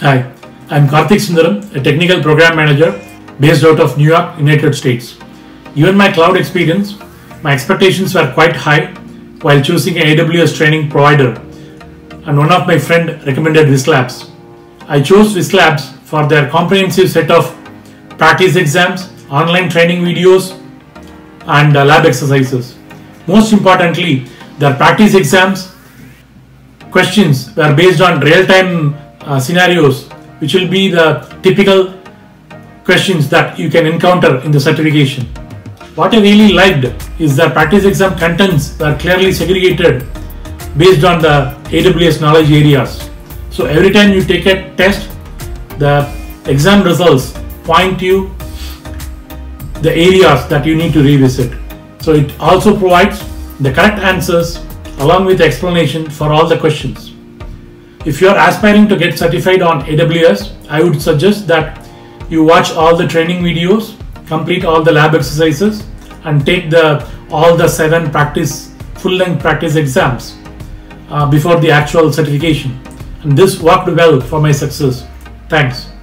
Hi, I'm Karthik Sundaram, a technical program manager based out of New York, United States. Given my cloud experience, my expectations were quite high while choosing an AWS training provider, and one of my friend recommended Whizlabs. I chose Whizlabs for their comprehensive set of practice exams, online training videos, and uh, lab exercises. Most importantly, their practice exams questions were based on real-time uh, scenarios, which will be the typical questions that you can encounter in the certification. What I really liked is the practice exam contents were clearly segregated based on the AWS knowledge areas. So every time you take a test, the exam results point you the areas that you need to revisit. So it also provides the correct answers along with explanation for all the questions. If you are aspiring to get certified on AWS, I would suggest that you watch all the training videos, complete all the lab exercises, and take the all the seven practice full-length practice exams uh, before the actual certification. And this worked well for my success. Thanks.